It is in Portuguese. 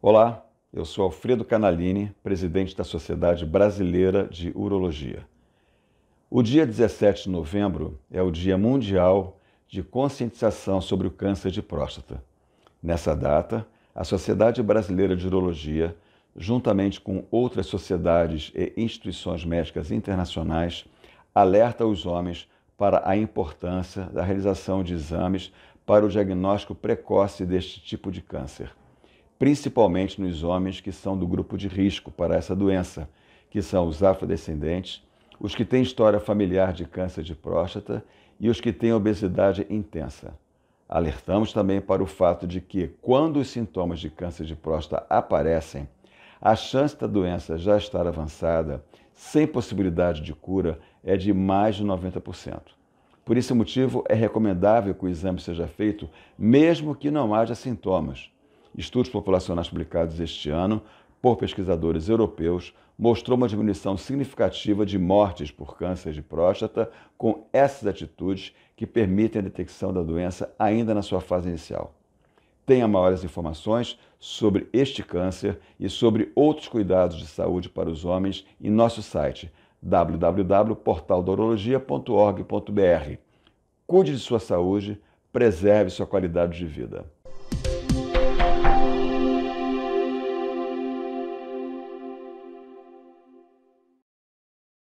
Olá, eu sou Alfredo Canalini, presidente da Sociedade Brasileira de Urologia. O dia 17 de novembro é o Dia Mundial de Conscientização sobre o Câncer de Próstata. Nessa data, a Sociedade Brasileira de Urologia, juntamente com outras sociedades e instituições médicas internacionais, alerta os homens para a importância da realização de exames para o diagnóstico precoce deste tipo de câncer principalmente nos homens que são do grupo de risco para essa doença, que são os afrodescendentes, os que têm história familiar de câncer de próstata e os que têm obesidade intensa. Alertamos também para o fato de que, quando os sintomas de câncer de próstata aparecem, a chance da doença já estar avançada, sem possibilidade de cura, é de mais de 90%. Por esse motivo, é recomendável que o exame seja feito mesmo que não haja sintomas Estudos populacionais publicados este ano por pesquisadores europeus mostrou uma diminuição significativa de mortes por câncer de próstata com essas atitudes que permitem a detecção da doença ainda na sua fase inicial. Tenha maiores informações sobre este câncer e sobre outros cuidados de saúde para os homens em nosso site www.portaldorologia.org.br. Cuide de sua saúde, preserve sua qualidade de vida.